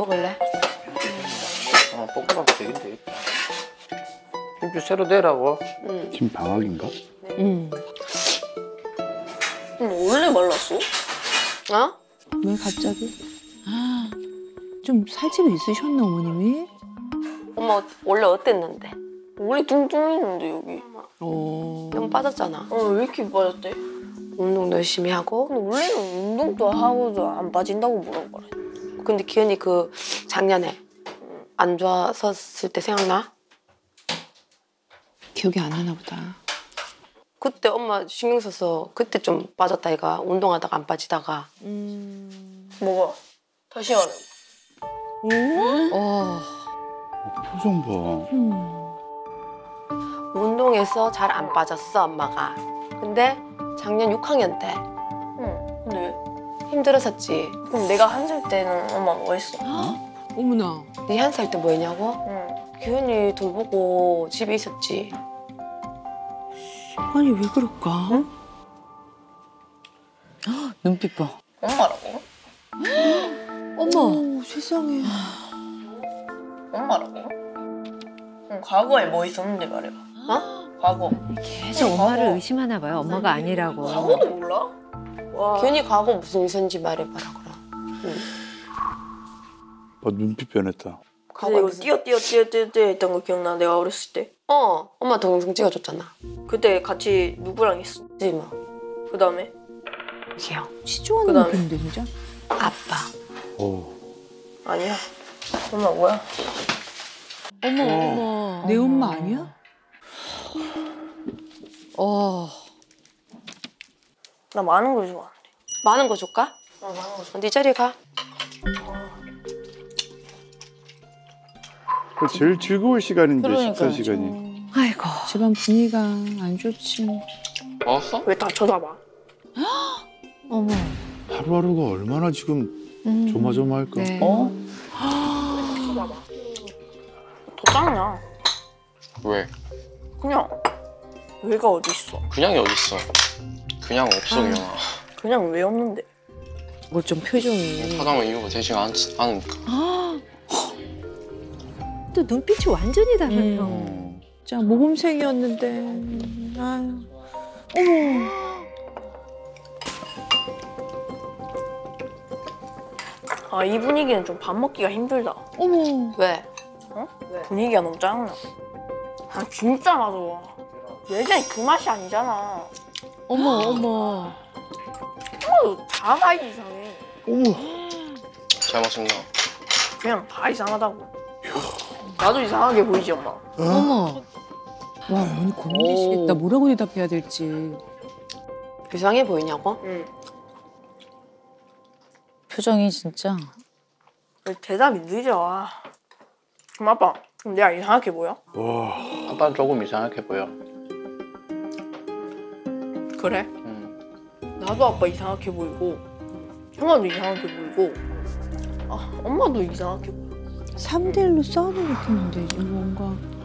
먹을래? 어, 볶음밥 되긴데. 김치 새로 내라고. 응. 지금 방학인가? 응. 음, 원래 말랐어? 어? 왜 갑자기? 아, 좀 살집이 있으셨나 어머님이? 엄마 원래 어땠는데? 원래 뚱뚱했는데 여기. 어. 좀 빠졌잖아. 어, 왜 이렇게 빠졌대? 운동도 열심히 하고. 근데 원래는 운동도 하고도 안 빠진다고 물어봐라. 근데 기현이 그 작년에 안 좋았었을 때 생각나? 기억이 안 나나 보다. 그때 엄마 신경 써서 그때 좀 빠졌다 이가 운동하다가 안 빠지다가 뭐가? 다시 하래. 어. 어, 표정 봐. 음. 운동해서 잘 안 빠졌어 엄마가. 근데 작년 6학년 때 응. 근데 왜? 힘들었었지. 그럼 내가 한 살 때는 엄마 뭐 했어? 어머나. 네 한 살 때 뭐 했냐고? 응. 기현이 돌보고 집에 있었지. 아니 왜 그럴까? 눈빛 봐. 엄마라고? 어머. 세상에. 엄마라고? 그럼 과거에 뭐 있었는데 말해봐. 어? 과거. 계속 엄마를 의심하나 봐요. 엄마가 아니라고. 과거도 몰라? 와. 기현이 과거 무슨 있었는지 말해봐라 그럼. 어, 눈빛 변했다. 과거 이거 무슨- 뛰어 뛰어 뛰어 뛰어 뛰어 했던 거 기억나? 내가 어렸을 때. 어 엄마 동영상 찍어줬잖아. 그때 같이 누구랑? 그지 뭐. 그 다음에 기영 치조하는 그다음에? 진짜? 아빠. 어. 아니야. 엄마 뭐야? 어머 어머. 내 엄마 아니야? 어. 나 많은 걸 좋아하는데. 많은 거 줄까? 나 많은 거 좋아. 네 자리 가. 그 제일 즐거울 시간인데 그러니까. 식사 시간이. 아이고. 집안 분위기가 안 좋지. 먹었어? 왜 다 쳐다봐? 어머. 하루하루가 얼마나 지금 음. 조마조마할까. 네. 어? 쳐다봐. 더 짱나. 왜? 그냥 왜가 어디 있어? 그냥이 어딨어? 그냥 없어 그냥. 그냥 왜 없는데? 뭐 좀 표정이. 사장은 이유가 되지 않, 않으니까. 또 눈빛이 완전히 다르죠. 음. 진짜 모범생이었는데. 아유. 어머. 아 이 분위기는 좀 밥 먹기가 힘들다. 어머. 왜? 분위기가 너무 짱나. 아 진짜 나도. 예전에 그 맛이 아니잖아. 어머 어머. 엄마도 다 맛이 이상해. 어머. 잘 먹습니다. 그냥 다 이상하다고. 나도 이상하게 보이지 엄마. 어머. 와 어머니 고민되시겠다. 뭐라고 대답해야 될지. 이상해 보이냐고? 응. 표정이 진짜. 왜 대답이 늦어. 아. 그럼 아빠, 그럼 내가 이상하게 보여? 와. 아빠는 조금 이상하게 보여. 그래? 음. 나도 아빠 이상하게 보이고, 형아도 이상하게 보이고, 아 엄마도 이상하게 보여. 3대 1로 싸우는 느낌인데 뭔가.